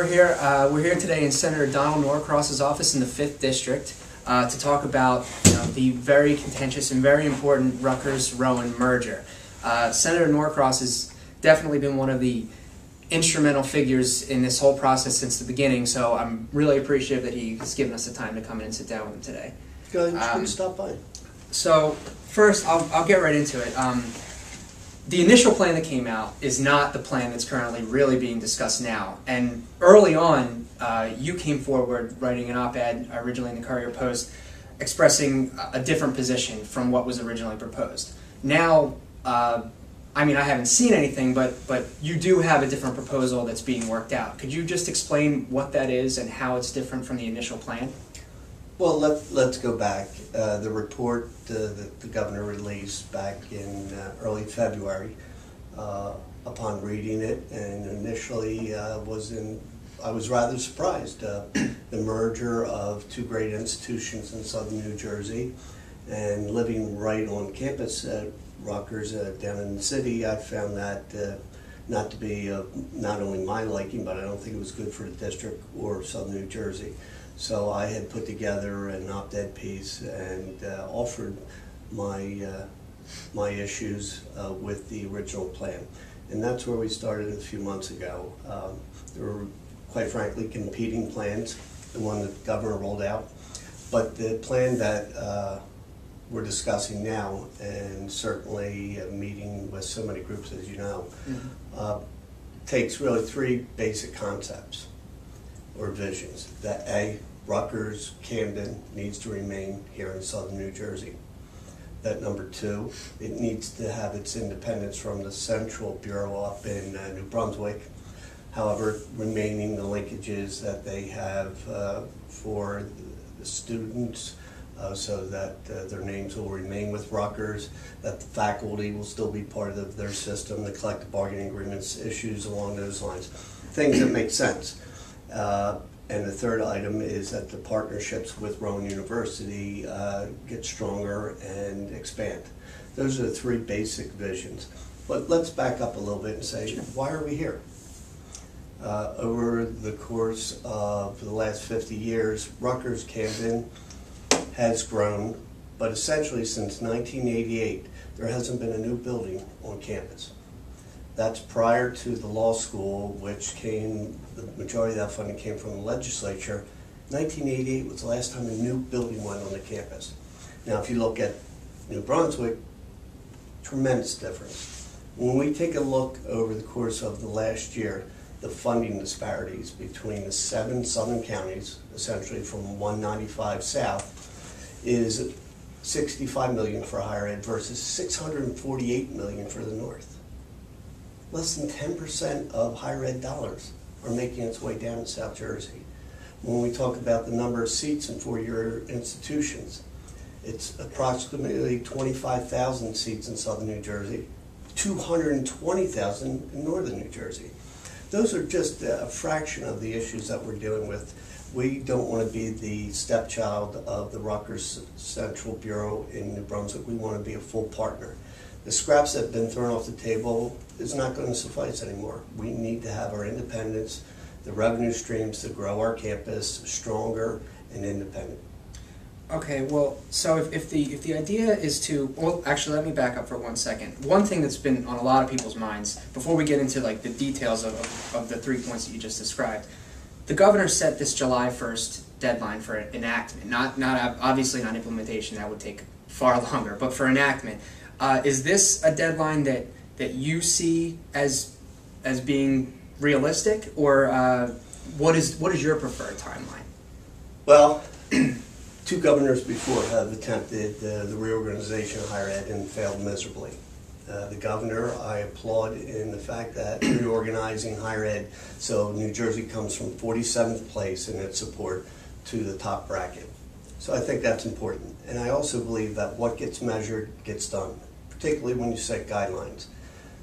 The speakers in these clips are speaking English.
we're here. Uh, we're here today in Senator Donald Norcross's office in the fifth district uh, to talk about you know, the very contentious and very important Rutgers-Rowan merger. Uh, Senator Norcross has definitely been one of the instrumental figures in this whole process since the beginning. So I'm really appreciative that he has given us the time to come in and sit down with him today. Go ahead, Um, um, stop by. So first, I'll, I'll get right into it. Um, the initial plan that came out is not the plan that's currently really being discussed now. And early on, uh, you came forward writing an op-ed originally in the Courier Post, expressing a different position from what was originally proposed. Now, uh, I mean, I haven't seen anything, but but you do have a different proposal that's being worked out. Could you just explain what that is and how it's different from the initial plan? Well, let, let's go back. Uh, the report uh, that the governor released back in uh, early February, uh, upon reading it, and initially uh, was in, I was rather surprised. Uh, the merger of two great institutions in southern New Jersey, and living right on campus at Rutgers down in the city, I found that not to be not only my liking, but I don't think it was good for the district or southern New Jersey. So I had put together an op-ed piece and uh, offered my, uh, my issues uh, with the original plan. And that's where we started a few months ago. Um, There were, quite frankly, competing plans, the one that the governor rolled out. But the plan that uh, we're discussing now, and certainly uh, meeting with so many groups, as you know, uh, takes really three basic concepts or visions. That A, Rutgers, Camden needs to remain here in southern New Jersey. That number two, it needs to have its independence from the central bureau up in uh, New Brunswick. However, remaining the linkages that they have uh, for the students, uh, so that uh, their names will remain with Rutgers, that the faculty will still be part of their system, the collective bargaining agreements, issues along those lines, things that make sense. And the third item is that the partnerships with Rowan University uh, get stronger and expand. Those are the three basic visions. But let's back up a little bit and say, why are we here? Uh, Over the course of the last 50 years, Rutgers Camden has grown, but essentially since 1988, there hasn't been a new building on campus. That's prior to the law school, which came, the majority of that funding came from the legislature. 1988 was the last time a new building went on the campus. Now, if you look at New Brunswick, tremendous difference. When we take a look over the course of the last year, the funding disparities between the seven southern counties, essentially from 195 south, is 65 million for higher ed versus 648 million for the north. Less than 10% of higher ed dollars are making its way down to South Jersey. When we talk about the number of seats in four-year institutions, it's approximately 25,000 seats in southern New Jersey, 220,000 in northern New Jersey. Those are just a fraction of the issues that we're dealing with. We don't want to be the stepchild of the Rutgers Central Bureau in New Brunswick. We want to be a full partner. The scraps that have been thrown off the table is not going to suffice anymore. We need to have our independence, the revenue streams to grow our campus stronger and independent. Okay, well, so if, if the if the idea is to well, actually, let me back up for one second. One thing that's been on a lot of people's minds before we get into like the details of, of, of the three points that you just described, the governor set this July first deadline for enactment. Not not obviously not implementation. That would take far longer, but for enactment, uh, is this a deadline that that you see as as being realistic, or uh, what is what is your preferred timeline? Well, two governors before have attempted uh, the reorganization of higher ed and failed miserably. Uh, the governor, I applaud in the fact that reorganizing higher ed, so New Jersey comes from 47th place in its support to the top bracket. So I think that's important. And I also believe that what gets measured gets done, particularly when you set guidelines.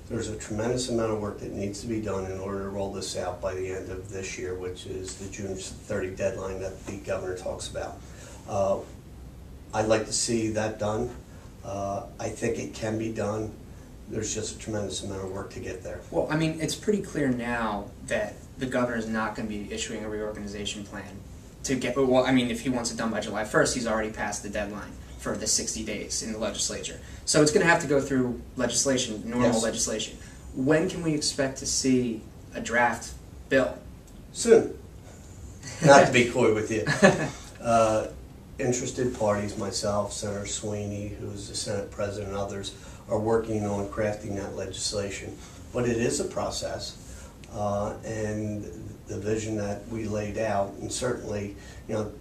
There's a tremendous amount of work that needs to be done in order to roll this out by the end of this year, which is the June 30 deadline that the governor talks about. Uh, I'd like to see that done. Uh, I think it can be done. There's just a tremendous amount of work to get there. Well, I mean, it's pretty clear now that the governor is not going to be issuing a reorganization plan to get. Well, I mean, if he wants it done by July first, he's already passed the deadline for the sixty days in the legislature. So it's going to have to go through legislation, normal Yes. legislation. When can we expect to see a draft bill? Soon. Not to be coy with you. Uh, Interested parties, myself, Senator Sweeney, who's the Senate President, and others, are working on crafting that legislation. But it is a process, uh, and the vision that we laid out, and certainly, you know,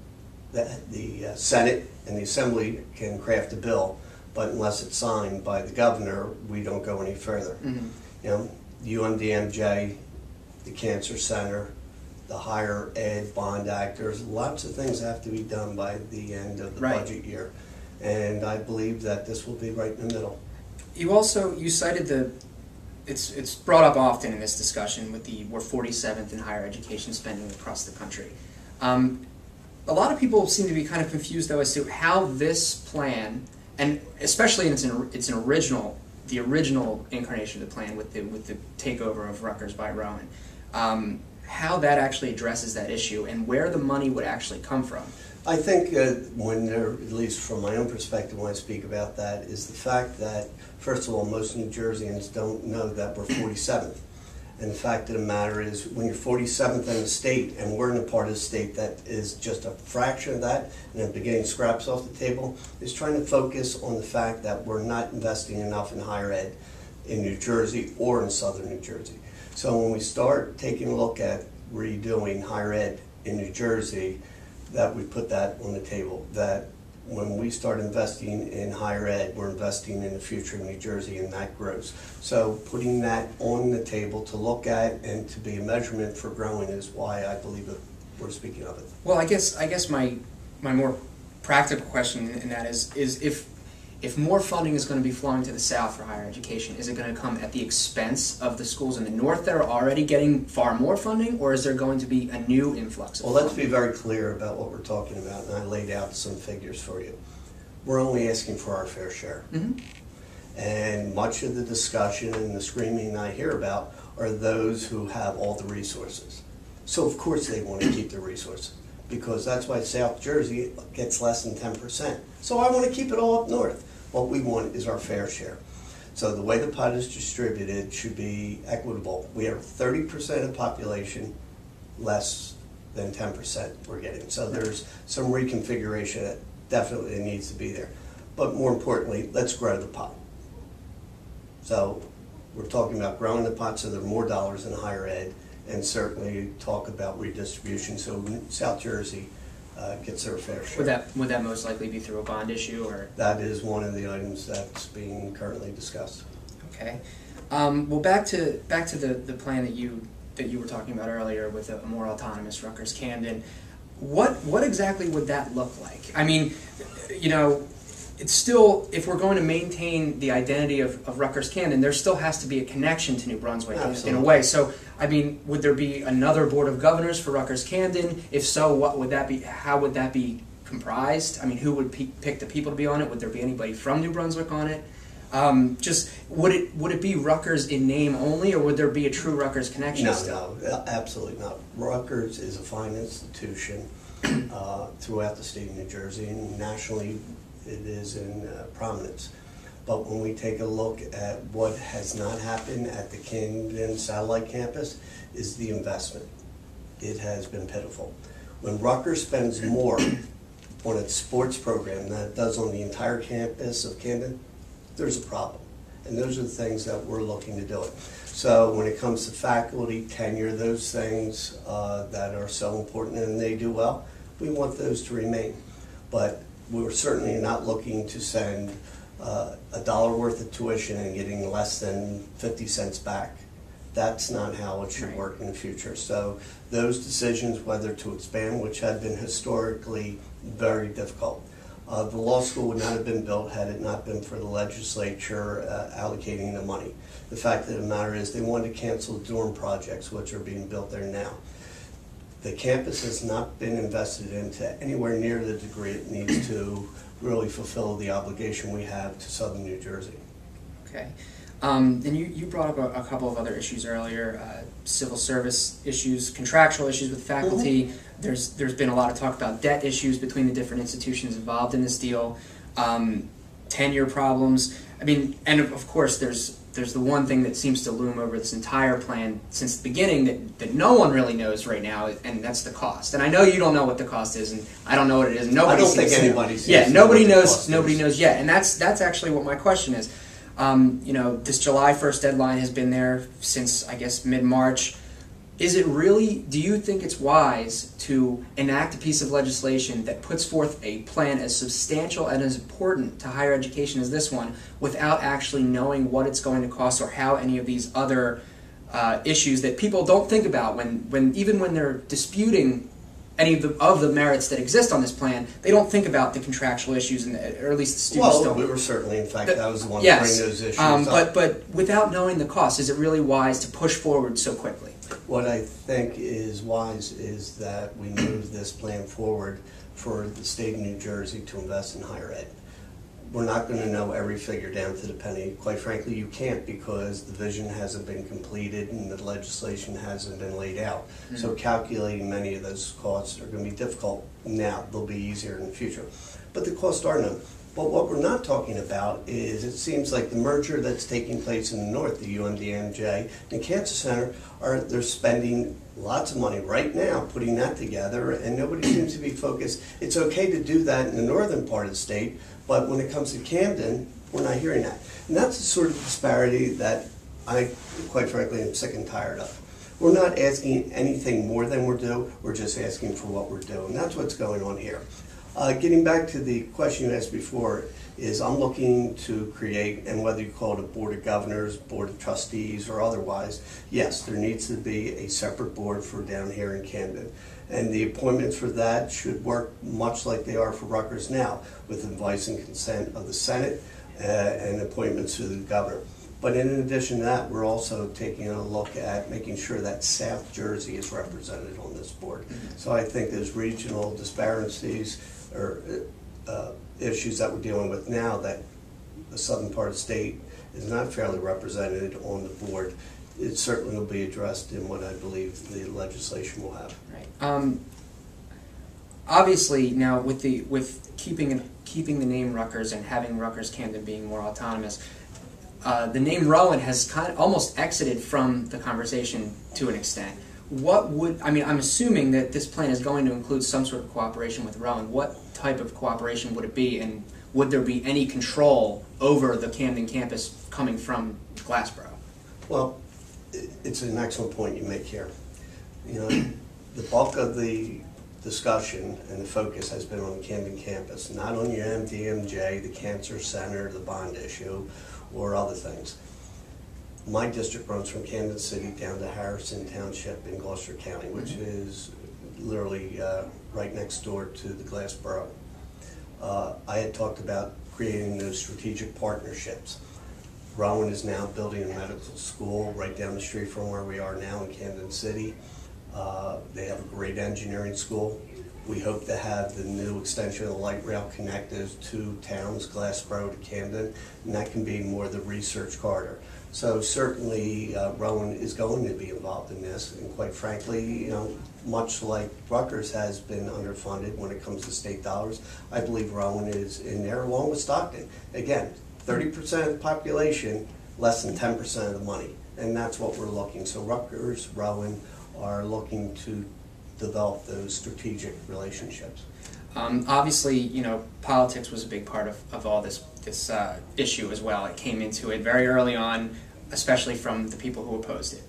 that the uh, Senate and the Assembly can craft a bill, but unless it's signed by the governor, we don't go any further. Mhm. You know, UMDNJ, the Cancer Center, the higher ed bond act, there's lots of things that have to be done by the end of the Right. budget year. And I believe that this will be right in the middle. You also you cited the it's it's brought up often in this discussion with the we're 47th in higher education spending across the country. Um, a lot of people seem to be kind of confused though as to how this plan and especially in its an, it's an original the original incarnation of the plan with the with the takeover of Rutgers by Rowan. Um, how that actually addresses that issue and where the money would actually come from. I think uh, when there, at least from my own perspective, when I speak about that, is the fact that, first of all, most New Jerseyans don't know that we're 47th. And the fact of the matter is, when you're 47th in the state, and we're in a part of the state that is just a fraction of that, and then beginning scraps off the table, is trying to focus on the fact that we're not investing enough in higher ed in New Jersey or in southern New Jersey. So when we start taking a look at redoing higher ed in New Jersey, that we put that on the table, that when we start investing in higher ed, we're investing in the future of New Jersey and that grows. So putting that on the table to look at and to be a measurement for growing is why I believe we're speaking of it. Well, I guess I guess my my more practical question in that is is if if more funding is going to be flowing to the south for higher education, is it going to come at the expense of the schools in the north that are already getting far more funding, or is there going to be a new influx? Of Well, let's be very clear about what we're talking about, and I laid out some figures for you. We're only asking for our fair share. Mhm. And much of the discussion and the screaming I hear about are those who have all the resources. So of course they want to keep the resources, because that's why South Jersey gets less than ten percent. So I want to keep it all up north. What we want is our fair share. So the way the pot is distributed should be equitable. We have thirty percent of population, less than ten percent we're getting. So there's some reconfiguration that definitely needs to be there. But more importantly, let's grow the pot. So we're talking about growing the pot so there are more dollars in higher ed and certainly talk about redistribution so South Jersey uh, gets their fair share. Would that would that most likely be through a bond issue or That is one of the items that's being currently discussed. okay? Um, well, back to back to the, the plan that you that you were talking about earlier with a more autonomous Rutgers Camden. What what exactly would that look like? I mean, you know, it's still if we're going to maintain the identity of, of Rutgers Camden, there still has to be a connection to New Brunswick in, in a way. So, I mean, would there be another board of governors for Rutgers Camden? If so, what would that be? How would that be comprised? I mean, who would pick the people to be on it? Would there be anybody from New Brunswick on it? Um, just would it would it be Rutgers in name only, or would there be a true Rutgers connection? No, still? no, absolutely not. Rutgers is a fine institution uh, throughout the state of New Jersey, and nationally it is in uh, prominence. But when we take a look at what has not happened at the Camden Satellite Campus, is the investment. It has been pitiful. When Rutgers spends more on its sports program than it does on the entire campus of Camden, there's a problem. And those are the things that we're looking to do it. So when it comes to faculty, tenure, those things uh, that are so important and they do well, we want those to remain. But we're certainly not looking to send uh, a dollar worth of tuition and getting less than 50 cents back. That's not how it should work in the future. So those decisions, whether to expand, which had been historically very difficult, uh, the law school would not have been built had it not been for the legislature uh, allocating the money. The fact of the matter is, they wanted to cancel dorm projects, which are being built there now. The campus has not been invested into anywhere near the degree it needs to really fulfill the obligation we have to southern New Jersey. Okay. Um, and you, you brought up a, a couple of other issues earlier, uh, civil service issues, contractual issues with faculty. There's there's been a lot of talk about debt issues between the different institutions involved in this deal, um, tenure problems. I mean, and of, course there's there's the one thing that seems to loom over this entire plan since the beginning that, that no one really knows right now, and that's the cost. And I know you don't know what the cost is, and I don't know what it is. Nobody I don't think anybody Yeah, nobody knows. Nobody is. knows yet, and that's that's actually what my question is. Um, you know, this July first deadline has been there since I guess mid March. Is it really? Do you think it's wise to enact a piece of legislation that puts forth a plan as substantial and as important to higher education as this one, without actually knowing what it's going to cost or how any of these other uh, issues that people don't think about when, when even when they're disputing any of the of the merits that exist on this plan, they don't think about the contractual issues, and or at least the students Well, don't. we were certainly, in fact, I was the one to bring those issues um, up. but but without knowing the cost, is it really wise to push forward so quickly? What I think is wise is that we move this plan forward for the state of New Jersey to invest in higher ed. We're not going to know every figure down to the penny. Quite frankly, you can't because the vision hasn't been completed and the legislation hasn't been laid out. Hmm. So calculating many of those costs are going to be difficult now. They'll be easier in the future. But the costs are known. But what we're not talking about is it seems like the merger that's taking place in the north, the UMDNJ and Cancer Center, are they're spending lots of money right now putting that together, and nobody seems to be focused. It's okay to do that in the northern part of the state, but when it comes to Camden, we're not hearing that. And that's the sort of disparity that I, quite frankly, am sick and tired of. We're not asking anything more than we're due, we're just asking for what we're due, and that's what's going on here. Uh, getting back to the question you asked before, is I'm looking to create, and whether you call it a board of governors, board of trustees, or otherwise, yes, there needs to be a separate board for down here in Camden. And the appointments for that should work much like they are for Rutgers now, with advice and consent of the Senate uh, and appointments to the governor. But in addition to that, we're also taking a look at making sure that South Jersey is represented on this board. So I think there's regional disparities or uh, issues that we're dealing with now that the southern part of the state is not fairly represented on the board. It certainly will be addressed in what I believe the legislation will have. Right. Um, obviously, now with the with keeping keeping the name Rutgers and having Rutgers Camden being more autonomous, uh, the name Rowan has kind of almost exited from the conversation to an extent. What would I mean? I'm assuming that this plan is going to include some sort of cooperation with Rowan. What type of cooperation would it be, and would there be any control over the Camden campus coming from Glassboro? Well, it's an excellent point you make here. You know, the bulk of the discussion and the focus has been on the Camden campus, not on UMDNJ, the Cancer Center, the bond issue, or other things. My district runs from Camden City down to Harrison Township in Gloucester County, which is literally uh, right next door to the Glassboro. Uh, I had talked about creating those strategic partnerships. Rowan is now building a medical school right down the street from where we are now in Camden City. Uh, They have a great engineering school. We hope to have the new extension of the light rail connect those two towns, Glassboro to Camden, and that can be more the research corridor. So certainly uh, Rowan is going to be involved in this, and quite frankly, you know, much like Rutgers has been underfunded when it comes to state dollars, I believe Rowan is in there along with Stockton. Again, thirty percent of the population, less than ten percent of the money, and that's what we're looking. So Rutgers, Rowan are looking to develop those strategic relationships. Um, obviously, you know, politics was a big part of, of all this this uh, issue as well. It came into it very early on, especially from the people who opposed it.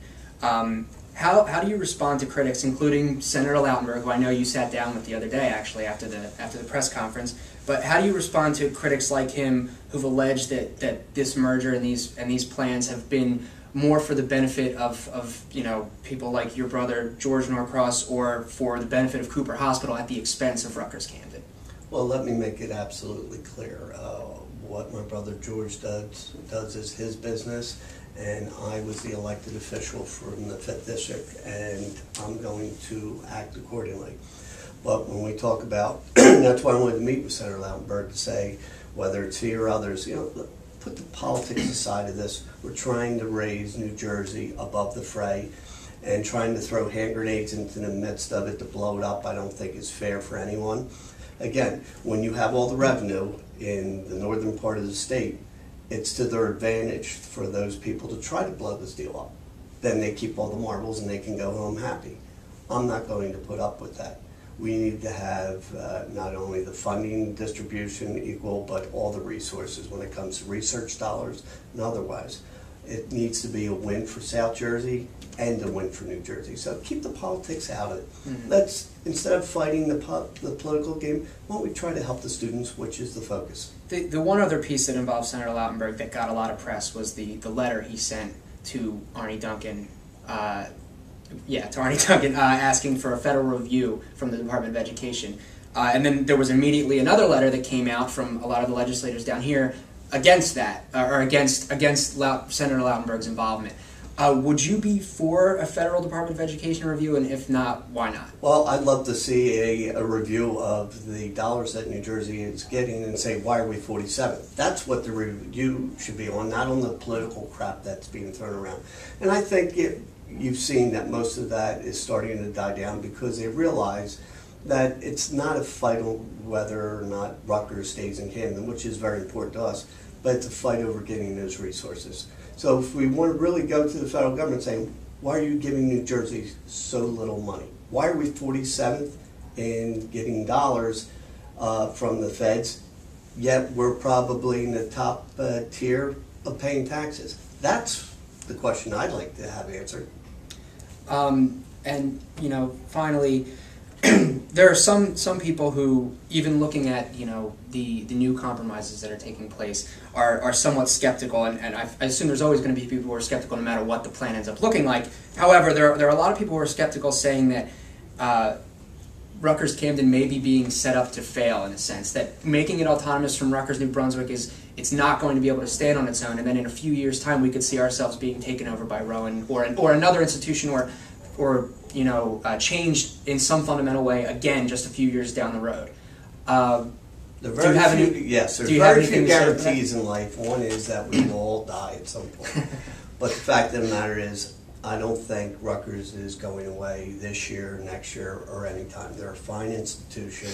Um, how, how do you respond to critics, including Senator Lautenberg, who I know you sat down with the other day, actually after the after the press conference? But how do you respond to critics like him who've alleged that, that this merger and these and these plans have been more for the benefit of, of you know people like your brother George Norcross or for the benefit of Cooper Hospital at the expense of Rutgers Camden? Well, let me make it absolutely clear. Uh, what my brother George does, does is his business, and I was the elected official from the fifth district, and I'm going to act accordingly. But when we talk about, that's why I wanted to meet with Senator Lautenberg to say, whether it's he or others, you know, put the politics aside of this. We're trying to raise New Jersey above the fray and trying to throw hand grenades into the midst of it to blow it up, I don't think is fair for anyone. Again, when you have all the revenue in the northern part of the state, it's to their advantage for those people to try to blow this deal up. Then they keep all the marbles and they can go home happy. I'm not going to put up with that. We need to have uh, not only the funding distribution equal, but all the resources when it comes to research dollars and otherwise. It needs to be a win for South Jersey and a win for New Jersey. So keep the politics out of it. Mhm. Let's, instead of fighting the, po- the political game, why don't we try to help the students, which is the focus. The, the one other piece that involved Senator Lautenberg that got a lot of press was the, the letter he sent to Arne Duncan, uh, yeah, to Arne Duncan, uh, asking for a federal review from the Department of Education. Uh, and then there was immediately another letter that came out from a lot of the legislators down here against that, uh, or against against Senator Lautenberg's involvement. Uh, would you be for a federal Department of Education review, and if not, why not? Well, I'd love to see a, a review of the dollars that New Jersey is getting and say, why are we 47? That's what the review should be on, not on the political crap that's being thrown around. And I think it, you've seen that most of that is starting to die down because they realize that it's not a fight on whether or not Rutgers stays in Camden, which is very important to us, but it's a fight over getting those resources. So if we want to really go to the federal government saying, why are you giving New Jersey so little money? Why are we 47th in getting dollars uh, from the feds, yet we're probably in the top uh, tier of paying taxes? That's the question I'd like to have answered. Um, and you know, finally, there are some some people who, even looking at you know the the new compromises that are taking place, are are somewhat skeptical. And, and I, I assume there's always going to be people who are skeptical no matter what the plan ends up looking like. However, there are, there are a lot of people who are skeptical, saying that. Uh, Rutgers Camden may be being set up to fail in a sense that making it autonomous from Rutgers New Brunswick is it's not going to be able to stand on its own, and then in a few years' time we could see ourselves being taken over by Rowan or an, or another institution or or you know uh, changed in some fundamental way again just a few years down the road. Um, There are Do you have few, any- yes, there's do you have very few anything to say to that? guarantees in life. One is that we will all die at some point. but the fact of the matter is, I don't think Rutgers is going away this year, next year, or anytime. They're a fine institution,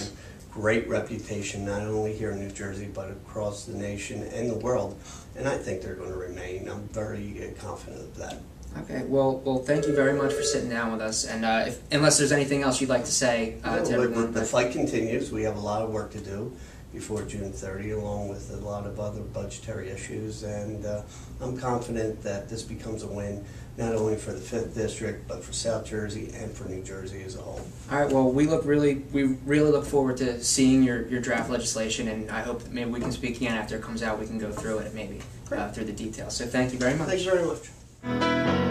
great reputation, not only here in New Jersey, but across the nation and the world. And I think they're going to remain. I'm very uh, confident of that. Okay, well, well, thank you very much for sitting down with us, and uh, if, unless there's anything else you'd like to say uh, No, to everyone, the, the fight continues. We have a lot of work to do before June 30, along with a lot of other budgetary issues. And uh, I'm confident that this becomes a win, not only for the fifth district, but for South Jersey and for New Jersey as a whole. All right. Well, we look really, we really look forward to seeing your, your draft legislation, and I hope that maybe we can speak again after it comes out. We can go through it, maybe uh, through the details. So, thank you very much. Thank you very much.